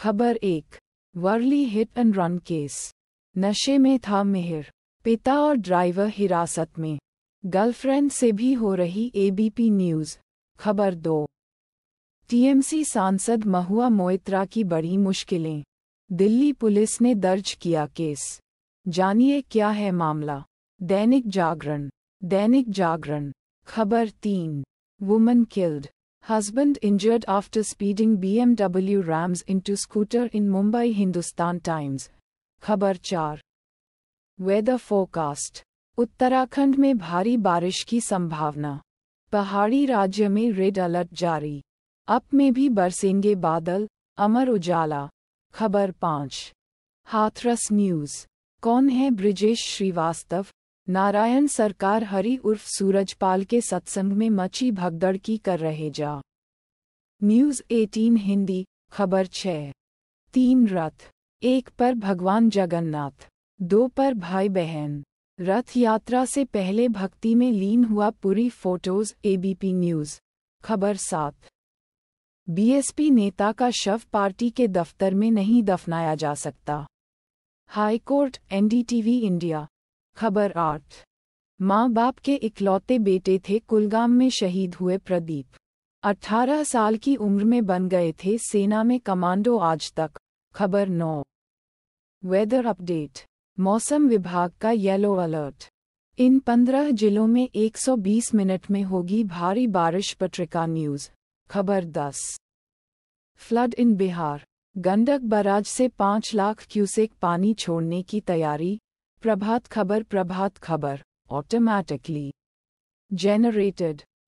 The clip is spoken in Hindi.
खबर एक Worli hit and run case नशे में था मिहिर। पिता और ड्राइवर हिरासत में। गर्लफ्रेंड से भी हो रही एबीपी न्यूज़ खबर दो। टीएमसी सांसद महुआ मोइत्रा की बड़ी मुश्किलें। दिल्ली पुलिस ने दर्ज किया केस। जानिए क्या है मामला। दैनिक जागरण। दैनिक जागरण। खबर तीन। Woman killed husband injured after speeding BMW rams into scooter in Mumbai Hindustan Times खबर चार वेदर फोरकास्ट उत्तराखंड में भारी बारिश की संभावना. पहाड़ी राज्य में रेड अलर्ट जारी. अप में भी बरसेंगे बादल. अमर उजाला. खबर पाँच. हाथरस न्यूज़. कौन है ब्रिजेश श्रीवास्तव? नारायण सरकार हरि उर्फ़ सूरजपाल के सत्संग में मची भगदड़ की कर रहे जा। न्यूज़ 18 हिंदी, खबर छः। तीन रथ। एक पर भगवान जगन्नाथ, दो पर भाई बहन। रथ यात्रा से पहले भक्ति में लीन हुआ पूरी फ़ोटोज़, एबीपी न्यूज़। खबर सात। बीएसपी नेता का शव पार्टी के दफ्तर में नहीं दफनाया जा सकता। High court, NDTV India. खबर आठ। माँ बाप के इकलौते बेटे थे, कुलगाम में शहीद हुए प्रदीप। 18 साल की उम्र में बन गए थे, सेना में कमांडो आज तक। खबर नौ। Weather update. मौसम विभाग का येलो अलर्ट। इन पंद्रह जिलों में 120 मिनट में होगी भारी बारिश, पत्रिका न्यूज़। खबर 10 flood in Bihar. Gandak barrage से पाँच लाख क्यूसेक पानी छोड़ने की तैयारी। Prabhat Khabar Prabhat Khabar automatically generated.